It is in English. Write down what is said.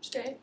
Stay.